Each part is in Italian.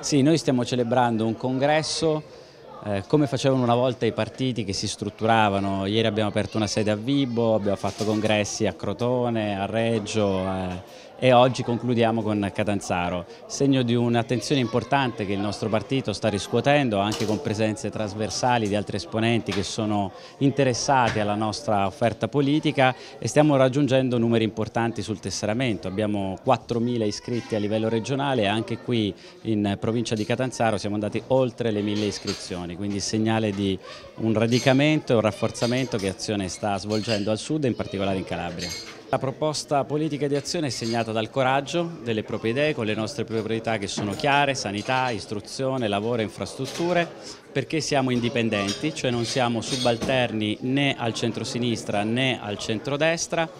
Sì, noi stiamo celebrando un congresso eh, come facevano una volta i partiti che si strutturavano. Ieri abbiamo aperto una sede a Vibo, abbiamo fatto congressi a Crotone, a Reggio eh, e oggi concludiamo con Catanzaro, segno di un'attenzione importante che il nostro partito sta riscuotendo anche con presenze trasversali di altri esponenti che sono interessati alla nostra offerta politica. E stiamo raggiungendo numeri importanti sul tesseramento, abbiamo 4.000 iscritti a livello regionale e anche qui in provincia di Catanzaro siamo andati oltre le 1.000 iscrizioni, quindi segnale di un radicamento e un rafforzamento che Azione sta svolgendo al sud e in particolare in Calabria. La proposta politica di azione è segnata dal coraggio delle proprie idee con le nostre priorità che sono chiare, sanità, istruzione, lavoro e infrastrutture, perché siamo indipendenti, cioè non siamo subalterni né al centro-sinistra né al centro-destra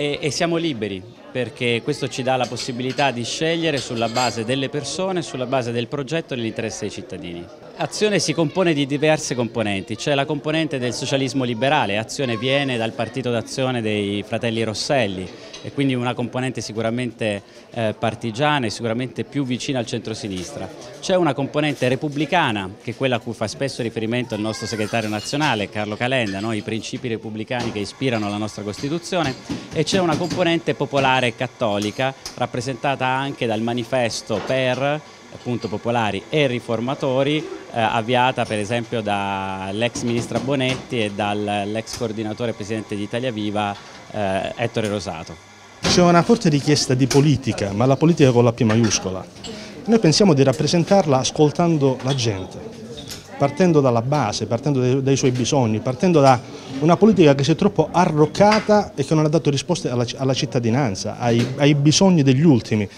e, e siamo liberi perché questo ci dà la possibilità di scegliere sulla base delle persone, sulla base del progetto e dell'interesse dei cittadini. Azione si compone di diverse componenti, c'è la componente del socialismo liberale, Azione viene dal partito d'azione dei fratelli Rosselli e quindi una componente sicuramente eh, partigiana e sicuramente più vicina al centro-sinistra. C'è una componente repubblicana, che è quella a cui fa spesso riferimento il nostro segretario nazionale Carlo Calenda, no? i principi repubblicani che ispirano la nostra Costituzione, e c'è una componente popolare cattolica rappresentata anche dal manifesto per appunto popolari e riformatori eh, avviata per esempio dall'ex ministra Bonetti e dall'ex coordinatore presidente di Italia Viva eh, Ettore Rosato. C'è una forte richiesta di politica, ma la politica con la P maiuscola. Noi pensiamo di rappresentarla ascoltando la gente, partendo dalla base, partendo dai, suoi bisogni, partendo da una politica che si è troppo arroccata e che non ha dato risposte alla, alla cittadinanza, ai, ai, bisogni degli ultimi.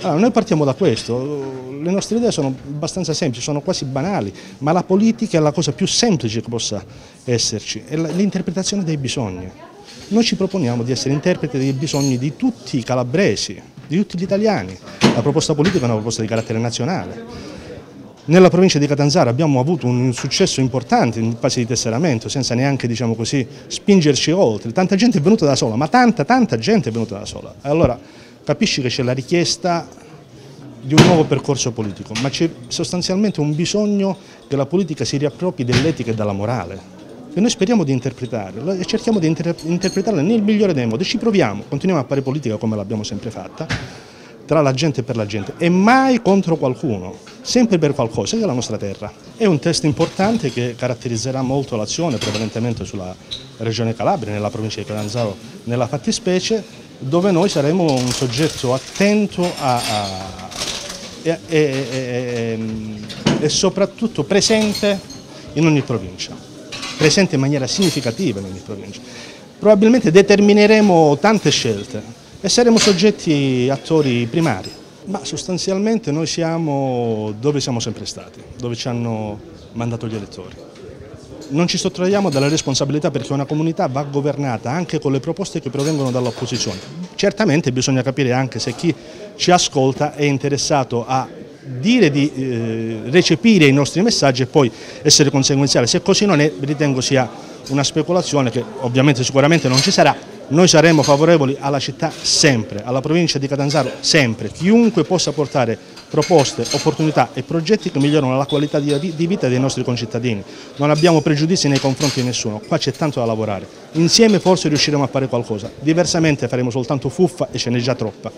Allora, noi partiamo da questo, le nostre idee sono abbastanza semplici, sono quasi banali, ma la politica è la cosa più semplice che possa esserci, è l'interpretazione dei bisogni. Noi ci proponiamo di essere interpreti dei bisogni di tutti i calabresi, di tutti gli italiani. La proposta politica è una proposta di carattere nazionale. Nella provincia di Catanzaro abbiamo avuto un successo importante in fase di tesseramento, senza neanche diciamo così, spingerci oltre. Tanta gente è venuta da sola, ma tanta, tanta gente è venuta da sola. Allora capisci che c'è la richiesta di un nuovo percorso politico, ma c'è sostanzialmente un bisogno che la politica si riappropri dell'etica e della morale e noi speriamo di interpretarla e cerchiamo di inter interpretarla nel migliore dei modi. Ci proviamo, continuiamo a fare politica come l'abbiamo sempre fatta, tra la gente e per la gente e mai contro qualcuno, sempre per qualcosa che è la nostra terra. È un test importante che caratterizzerà molto l'azione, prevalentemente sulla regione Calabria, nella provincia di Catanzaro, nella fattispecie, dove noi saremo un soggetto attento a, a, e, e, e, e soprattutto presente in ogni provincia presente in maniera significativa in ogni provincia. Probabilmente determineremo tante scelte e saremo soggetti attori primari, ma sostanzialmente noi siamo dove siamo sempre stati, dove ci hanno mandato gli elettori. Non ci sottraiamo dalla responsabilità perché una comunità va governata anche con le proposte che provengono dall'opposizione. Certamente bisogna capire anche se chi ci ascolta è interessato a dire di eh, recepire i nostri messaggi e poi essere conseguenziali. Se così non è, ritengo sia una speculazione che ovviamente sicuramente non ci sarà. Noi saremo favorevoli alla città sempre, alla provincia di Catanzaro sempre. Chiunque possa portare proposte, opportunità e progetti che migliorano la qualità di vita dei nostri concittadini. Non abbiamo pregiudizi nei confronti di nessuno, qua c'è tanto da lavorare. Insieme forse riusciremo a fare qualcosa, diversamente faremo soltanto fuffa e ce n'è già troppa.